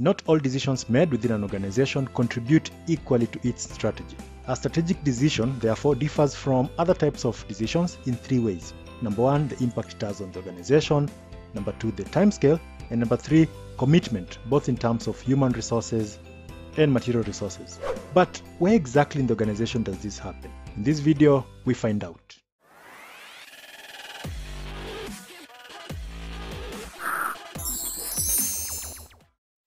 Not all decisions made within an organization contribute equally to its strategy. A strategic decision, therefore, differs from other types of decisions in three ways. Number one, the impact it has on the organization. Number two, the timescale. And number three, commitment, both in terms of human resources and material resources. But where exactly in the organization does this happen? In this video, we find out.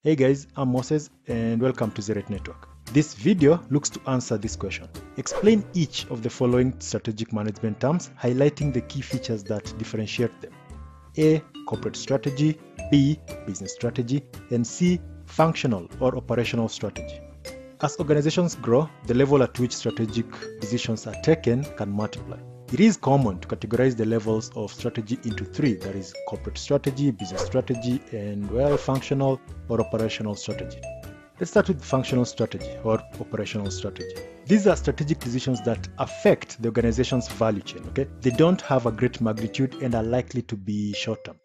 Hey guys, I'm Moses and welcome to Zerite Network. This video looks to answer this question. Explain each of the following strategic management terms, highlighting the key features that differentiate them. A. Corporate strategy, B. Business strategy, and C. Functional or operational strategy. As organizations grow, the level at which strategic decisions are taken can multiply. It is common to categorize the levels of strategy into three that is, corporate strategy, business strategy, and well, functional or operational strategy. Let's start with functional strategy or operational strategy. These are strategic decisions that affect the organization's value chain, okay? They don't have a great magnitude and are likely to be short term.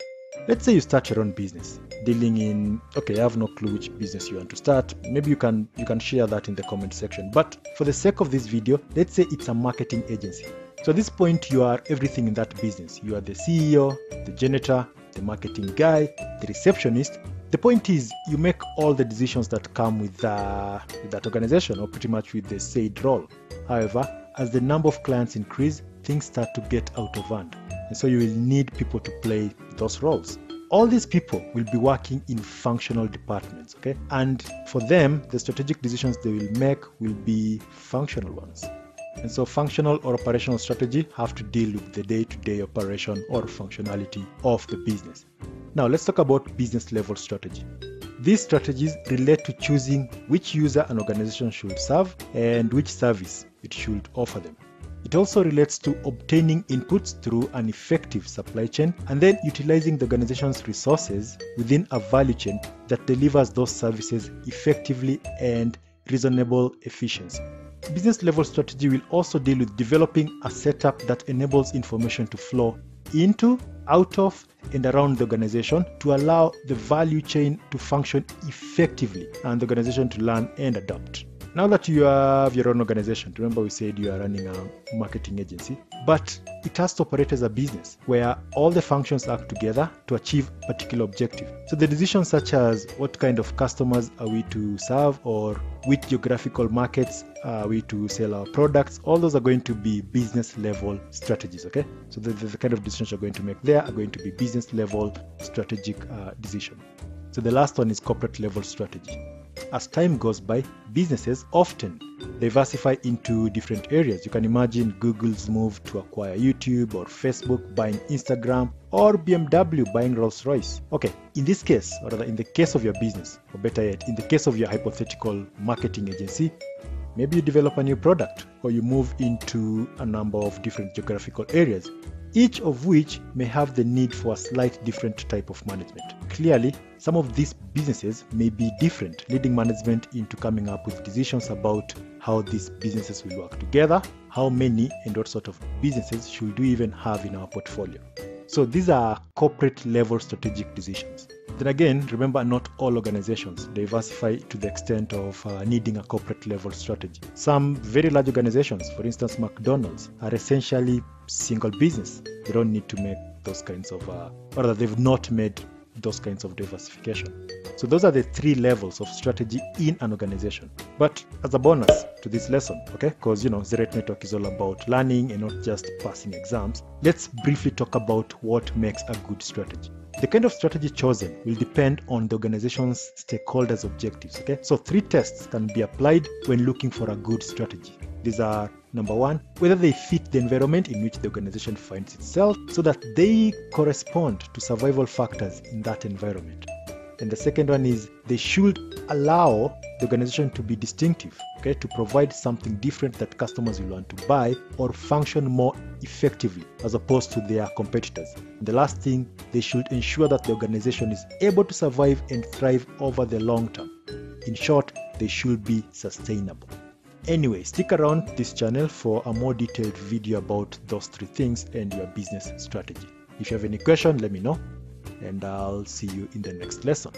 Let's say you start your own business, dealing in okay, I have no clue which business you want to start. Maybe you can you can share that in the comment section. But for the sake of this video, let's say it's a marketing agency. So at this point, you are everything in that business. You are the CEO, the janitor, the marketing guy, the receptionist. The point is, you make all the decisions that come with, uh, with that organization, or pretty much with the said role. However, as the number of clients increase, things start to get out of hand, and so you will need people to play those roles. All these people will be working in functional departments, okay? And for them, the strategic decisions they will make will be functional ones. And so functional or operational strategy have to deal with the day-to-day operation or functionality of the business. Now let's talk about business level strategy. These strategies relate to choosing which user an organization should serve and which service it should offer them. It also relates to obtaining inputs through an effective supply chain and then utilizing the organization's resources within a value chain that delivers those services effectively and reasonable efficiency. Business level strategy will also deal with developing a setup that enables information to flow into, out of, and around the organization to allow the value chain to function effectively and the organization to learn and adapt. Now that you have your own organization, remember we said you are running a marketing agency, but it has to operate as a business where all the functions act together to achieve a particular objective. So the decisions such as what kind of customers are we to serve or which geographical markets are we to sell our products, all those are going to be business level strategies, okay? So the, the kind of decisions you're going to make there are going to be business level strategic uh, decision. So the last one is corporate level strategy. As time goes by, businesses often diversify into different areas. You can imagine Google's move to acquire YouTube or Facebook buying Instagram or BMW buying Rolls Royce. Okay, in this case, or rather in the case of your business, or better yet, in the case of your hypothetical marketing agency, maybe you develop a new product or you move into a number of different geographical areas each of which may have the need for a slight different type of management. Clearly, some of these businesses may be different, leading management into coming up with decisions about how these businesses will work together, how many and what sort of businesses should we even have in our portfolio. So these are corporate level strategic decisions. Then again, remember not all organizations diversify to the extent of uh, needing a corporate level strategy. Some very large organizations, for instance McDonald's, are essentially single business. They don't need to make those kinds of, uh, or rather they've not made those kinds of diversification. So those are the three levels of strategy in an organization. But as a bonus to this lesson, okay, because you know Zerite Network is all about learning and not just passing exams, let's briefly talk about what makes a good strategy. The kind of strategy chosen will depend on the organization's stakeholders' objectives. Okay, so three tests can be applied when looking for a good strategy. These are number one, whether they fit the environment in which the organization finds itself so that they correspond to survival factors in that environment. And the second one is they should allow the organization to be distinctive, okay, to provide something different that customers will want to buy or function more effectively as opposed to their competitors. The last thing, they should ensure that the organization is able to survive and thrive over the long term. In short, they should be sustainable. Anyway, stick around this channel for a more detailed video about those three things and your business strategy. If you have any question, let me know and I'll see you in the next lesson.